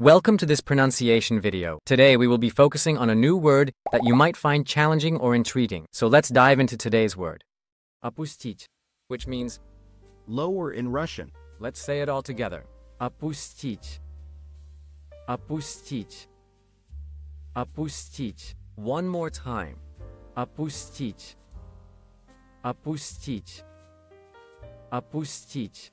Welcome to this pronunciation video. Today we will be focusing on a new word that you might find challenging or intriguing. So let's dive into today's word. Опустить, which means, Lower in Russian. let's say it all together. Опустить. Опустить. Опустить. One more time. Опустить. Опустить. Опустить.